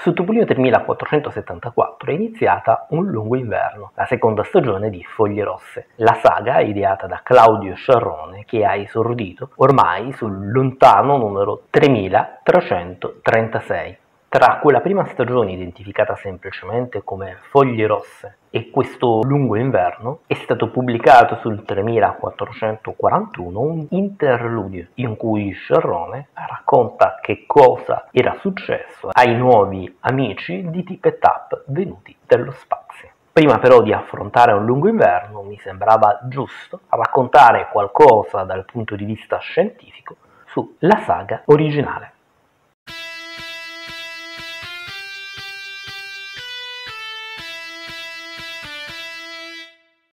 Su Topolino 3474 è iniziata un lungo inverno, la seconda stagione di Foglie Rosse, la saga ideata da Claudio Sciarrone che ha esordito ormai sul lontano numero 3336. Tra quella prima stagione identificata semplicemente come Foglie Rosse e questo lungo inverno è stato pubblicato sul 3441 un interludio in cui Sciarrone racconta che cosa era successo ai nuovi amici di Tip e Tap venuti dallo spazio. Prima però di affrontare un lungo inverno mi sembrava giusto raccontare qualcosa dal punto di vista scientifico sulla saga originale.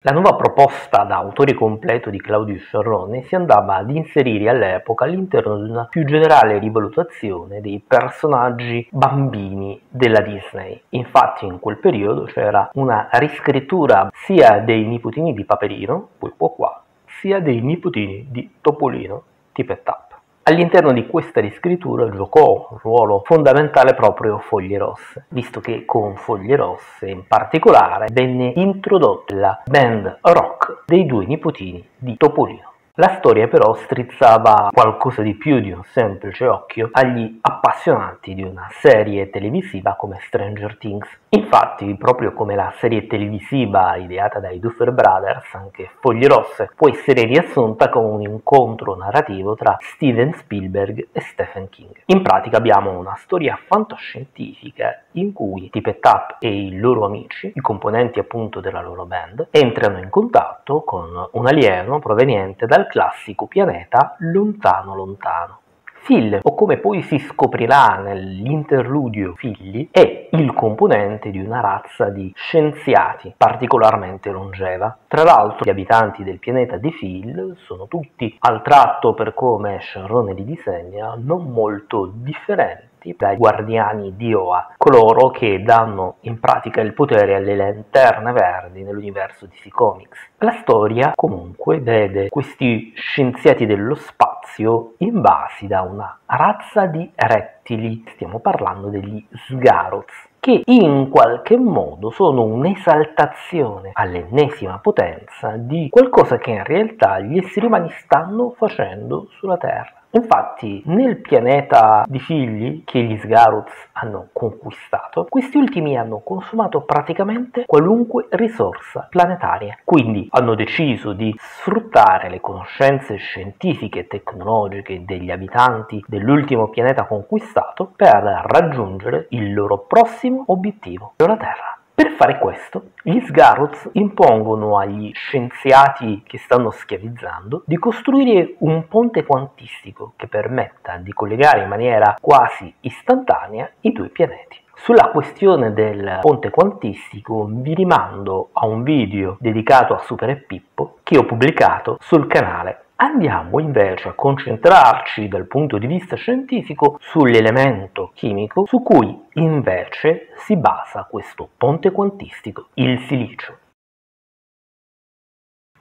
La nuova proposta da autore completo di Claudio Sciarrone si andava ad inserire all'epoca all'interno di una più generale rivalutazione dei personaggi bambini della Disney. Infatti in quel periodo c'era una riscrittura sia dei nipotini di Paperino, poi qua sia dei nipotini di Topolino, Tipetap. All'interno di questa riscrittura giocò un ruolo fondamentale proprio Foglie Rosse, visto che con Foglie Rosse in particolare venne introdotta la band rock dei due nipotini di Topolino. La storia però strizzava qualcosa di più di un semplice occhio agli appassionati di una serie televisiva come Stranger Things. Infatti, proprio come la serie televisiva ideata dai Duffer Brothers, anche Foglie Rosse può essere riassunta come un incontro narrativo tra Steven Spielberg e Stephen King. In pratica abbiamo una storia fantascientifica in cui Tip e Tap e i loro amici, i componenti appunto della loro band, entrano in contatto con un alieno proveniente dal classico pianeta lontano lontano. Phil, o come poi si scoprirà nell'interludio Figli, è il componente di una razza di scienziati particolarmente longeva. Tra l'altro gli abitanti del pianeta di Phil sono tutti, al tratto per come Sharone li disegna, non molto differenti dai guardiani di Oa, coloro che danno in pratica il potere alle lanterne verdi nell'universo DC Comics. La storia comunque vede questi scienziati dello spazio invasi da una razza di rettili, stiamo parlando degli Sgaroth, che in qualche modo sono un'esaltazione all'ennesima potenza di qualcosa che in realtà gli esseri umani stanno facendo sulla Terra. Infatti, nel pianeta di figli che gli Sgaruts hanno conquistato, questi ultimi hanno consumato praticamente qualunque risorsa planetaria. Quindi hanno deciso di sfruttare le conoscenze scientifiche e tecnologiche degli abitanti dell'ultimo pianeta conquistato per raggiungere il loro prossimo obiettivo, la Terra. Per fare questo, gli Sgaroth impongono agli scienziati che stanno schiavizzando di costruire un ponte quantistico che permetta di collegare in maniera quasi istantanea i due pianeti. Sulla questione del ponte quantistico vi rimando a un video dedicato a Super e Pippo che ho pubblicato sul canale Andiamo invece a concentrarci dal punto di vista scientifico sull'elemento chimico su cui invece si basa questo ponte quantistico, il silicio.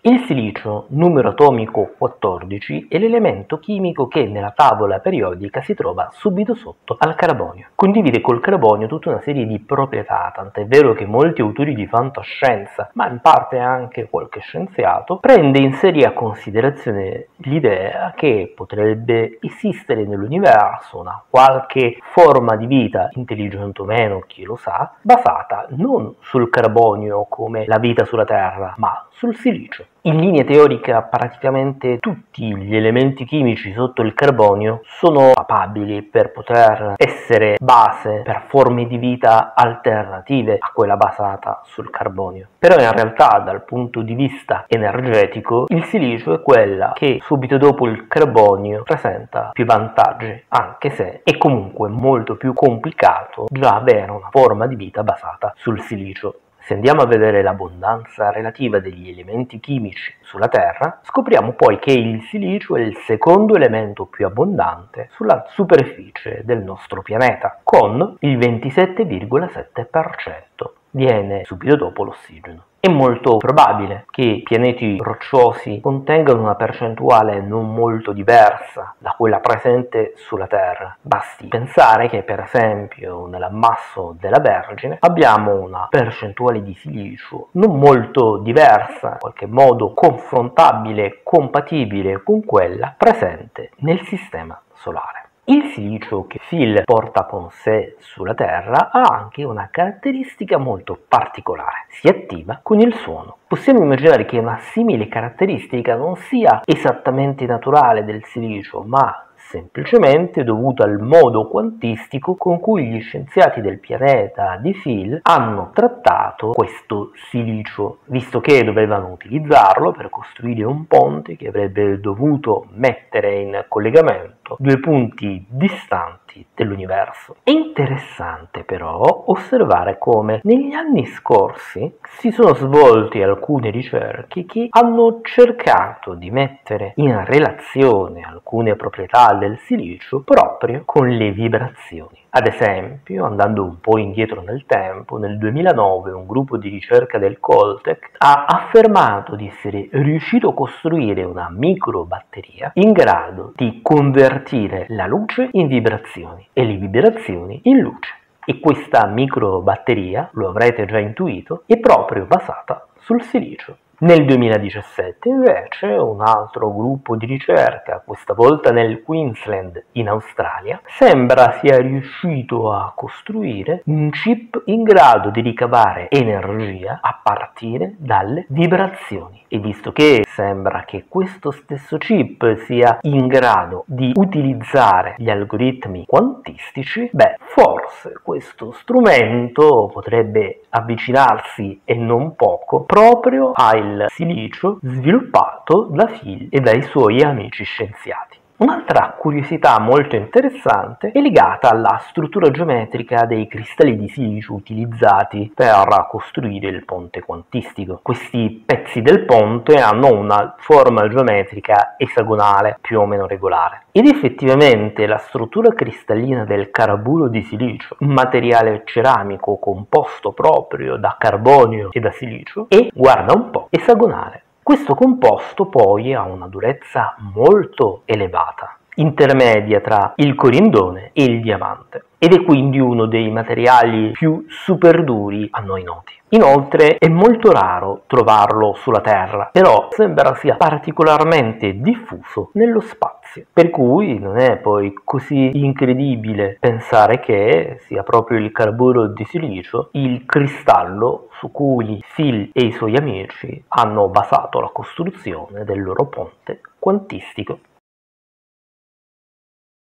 Il silicio, numero atomico 14, è l'elemento chimico che nella tavola periodica si trova subito sotto al carbonio. Condivide col carbonio tutta una serie di proprietà, tant'è vero che molti autori di fantascienza, ma in parte anche qualche scienziato, prende in seria considerazione l'idea che potrebbe esistere nell'universo una qualche forma di vita, intelligente o meno, chi lo sa, basata non sul carbonio come la vita sulla Terra, ma sul silicio. In linea teorica praticamente tutti gli elementi chimici sotto il carbonio sono capabili per poter essere base per forme di vita alternative a quella basata sul carbonio. Però in realtà dal punto di vista energetico il silicio è quella che subito dopo il carbonio presenta più vantaggi, anche se è comunque molto più complicato già avere una forma di vita basata sul silicio. Se andiamo a vedere l'abbondanza relativa degli elementi chimici sulla Terra, scopriamo poi che il silicio è il secondo elemento più abbondante sulla superficie del nostro pianeta, con il 27,7%. Viene subito dopo l'ossigeno. È molto probabile che pianeti rocciosi contengano una percentuale non molto diversa da quella presente sulla Terra. Basti pensare che per esempio nell'ammasso della Vergine abbiamo una percentuale di silicio non molto diversa, in qualche modo confrontabile, compatibile con quella presente nel sistema solare. Il silicio che Phil porta con sé sulla Terra ha anche una caratteristica molto particolare, si attiva con il suono. Possiamo immaginare che una simile caratteristica non sia esattamente naturale del silicio, ma semplicemente dovuto al modo quantistico con cui gli scienziati del pianeta di Phil hanno trattato questo silicio, visto che dovevano utilizzarlo per costruire un ponte che avrebbe dovuto mettere in collegamento due punti distanti dell'universo. È interessante però osservare come negli anni scorsi si sono svolte alcune ricerche che hanno cercato di mettere in relazione alcune proprietà del silicio proprio con le vibrazioni. Ad esempio, andando un po' indietro nel tempo, nel 2009 un gruppo di ricerca del Coltec ha affermato di essere riuscito a costruire una microbatteria in grado di convertire la luce in vibrazioni e le vibrazioni in luce. E questa microbatteria, lo avrete già intuito, è proprio basata sul silicio. Nel 2017 invece un altro gruppo di ricerca, questa volta nel Queensland in Australia, sembra sia riuscito a costruire un chip in grado di ricavare energia a partire dalle vibrazioni. E visto che sembra che questo stesso chip sia in grado di utilizzare gli algoritmi quantistici, beh, forse questo strumento potrebbe avvicinarsi e non poco proprio ai silicio sviluppato da Phil e dai suoi amici scienziati. Un'altra curiosità molto interessante è legata alla struttura geometrica dei cristalli di silicio utilizzati per costruire il ponte quantistico. Questi pezzi del ponte hanno una forma geometrica esagonale più o meno regolare. Ed effettivamente la struttura cristallina del carburo di silicio, un materiale ceramico composto proprio da carbonio e da silicio, è, guarda un po', esagonale. Questo composto poi ha una durezza molto elevata, intermedia tra il corindone e il diamante ed è quindi uno dei materiali più super duri a noi noti. Inoltre è molto raro trovarlo sulla Terra, però sembra sia particolarmente diffuso nello spazio, per cui non è poi così incredibile pensare che sia proprio il carburo di silicio il cristallo su cui Phil e i suoi amici hanno basato la costruzione del loro ponte quantistico.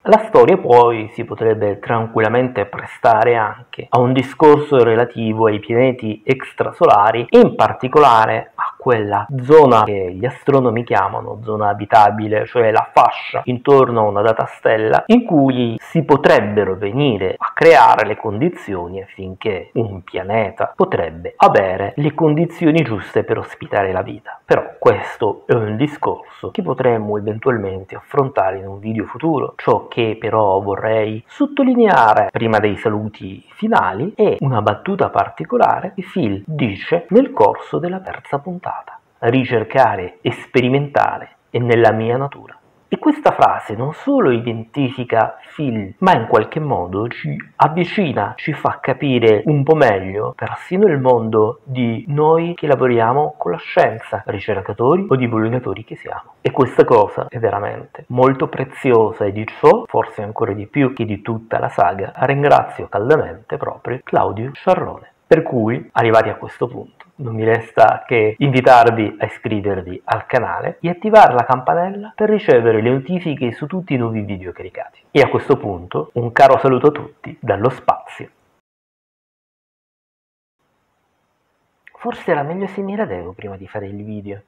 La storia poi si potrebbe tranquillamente prestare anche a un discorso relativo ai pianeti extrasolari in particolare quella zona che gli astronomi chiamano zona abitabile, cioè la fascia intorno a una data stella in cui si potrebbero venire a creare le condizioni affinché un pianeta potrebbe avere le condizioni giuste per ospitare la vita. Però questo è un discorso che potremmo eventualmente affrontare in un video futuro. Ciò che però vorrei sottolineare prima dei saluti finali è una battuta particolare che Phil dice nel corso della terza puntata. Ricercare e sperimentare è nella mia natura. E questa frase non solo identifica Phil, ma in qualche modo ci avvicina, ci fa capire un po' meglio persino il mondo di noi che lavoriamo con la scienza, ricercatori o divulgatori che siamo. E questa cosa è veramente molto preziosa e di ciò, forse ancora di più che di tutta la saga, ringrazio caldamente proprio Claudio Sciarrone. Per cui, arrivati a questo punto, non mi resta che invitarvi a iscrivervi al canale e attivare la campanella per ricevere le notifiche su tutti i nuovi video caricati. E a questo punto un caro saluto a tutti dallo spazio. Forse era meglio se mi radevo prima di fare il video.